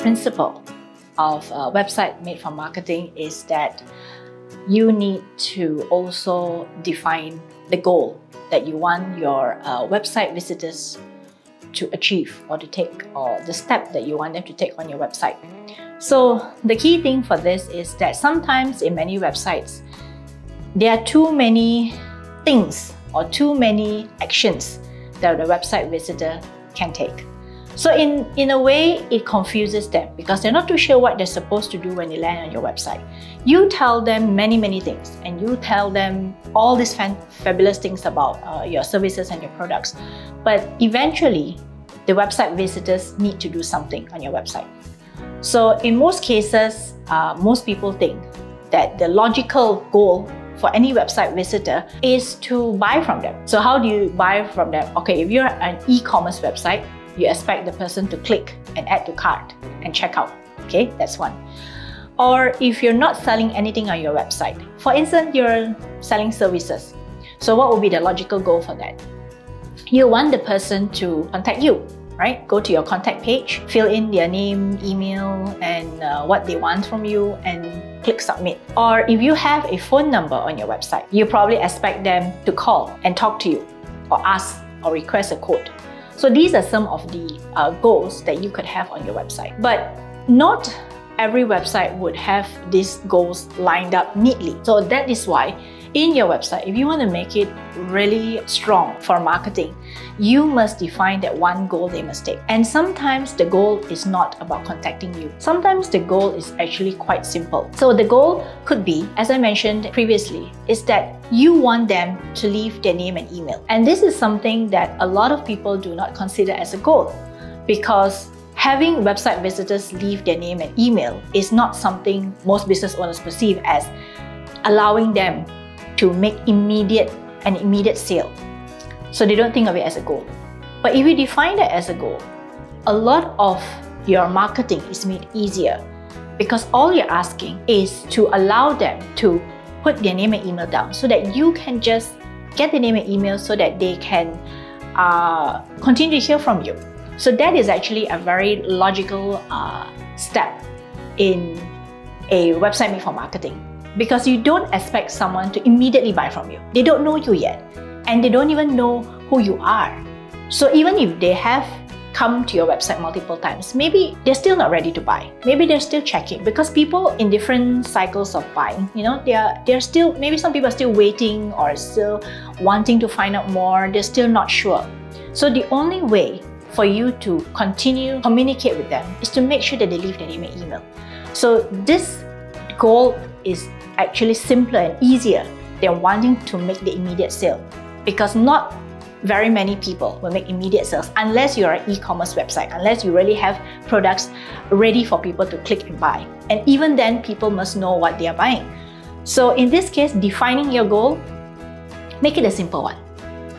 principle of a website made for marketing is that you need to also define the goal that you want your uh, website visitors to achieve or to take or the step that you want them to take on your website. So the key thing for this is that sometimes in many websites, there are too many things or too many actions that the website visitor can take. So in, in a way, it confuses them because they're not too sure what they're supposed to do when they land on your website. You tell them many, many things and you tell them all these fabulous things about uh, your services and your products. But eventually, the website visitors need to do something on your website. So in most cases, uh, most people think that the logical goal for any website visitor is to buy from them. So how do you buy from them? Okay, if you're an e-commerce website, you expect the person to click and add to cart and check out. Okay, that's one. Or if you're not selling anything on your website, for instance, you're selling services. So what would be the logical goal for that? You want the person to contact you right? Go to your contact page, fill in their name, email, and uh, what they want from you, and click submit. Or if you have a phone number on your website, you probably expect them to call and talk to you, or ask or request a quote. So these are some of the uh, goals that you could have on your website. But not every website would have these goals lined up neatly. So that is why in your website, if you want to make it really strong for marketing, you must define that one goal they must take. And sometimes the goal is not about contacting you. Sometimes the goal is actually quite simple. So the goal could be, as I mentioned previously, is that you want them to leave their name and email. And this is something that a lot of people do not consider as a goal because having website visitors leave their name and email is not something most business owners perceive as allowing them to make immediate an immediate sale. So they don't think of it as a goal. But if you define that as a goal, a lot of your marketing is made easier because all you're asking is to allow them to put their name and email down so that you can just get the name and email so that they can uh, continue to hear from you. So that is actually a very logical uh, step in a website made for marketing because you don't expect someone to immediately buy from you. They don't know you yet and they don't even know who you are. So even if they have come to your website multiple times, maybe they're still not ready to buy. Maybe they're still checking because people in different cycles of buying, you know, they're they're still maybe some people are still waiting or still wanting to find out more, they're still not sure. So the only way for you to continue communicate with them is to make sure that they leave their email. So this goal is actually simpler and easier than wanting to make the immediate sale because not very many people will make immediate sales unless you're an e-commerce website, unless you really have products ready for people to click and buy. And even then, people must know what they are buying. So in this case, defining your goal, make it a simple one.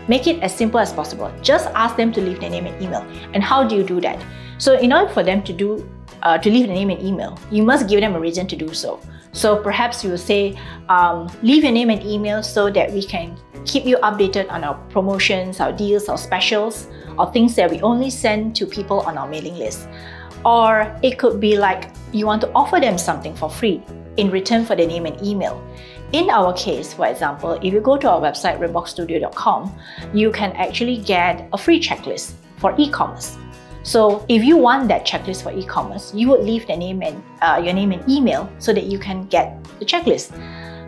Make it as simple as possible. Just ask them to leave their name and email. And how do you do that? So in order for them to do uh, to leave their name and email, you must give them a reason to do so. So perhaps you will say, um, leave your name and email so that we can keep you updated on our promotions, our deals, our specials, or things that we only send to people on our mailing list. Or it could be like you want to offer them something for free in return for their name and email. In our case, for example, if you go to our website, redboxstudio.com, you can actually get a free checklist for e-commerce. So if you want that checklist for e-commerce, you would leave the name and uh, your name and email so that you can get the checklist.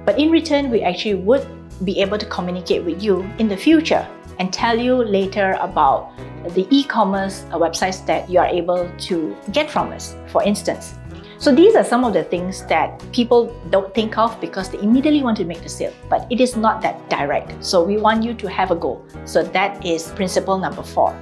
But in return, we actually would be able to communicate with you in the future and tell you later about the e-commerce uh, websites that you are able to get from us, for instance. So these are some of the things that people don't think of because they immediately want to make the sale, but it is not that direct. So we want you to have a goal. So that is principle number four.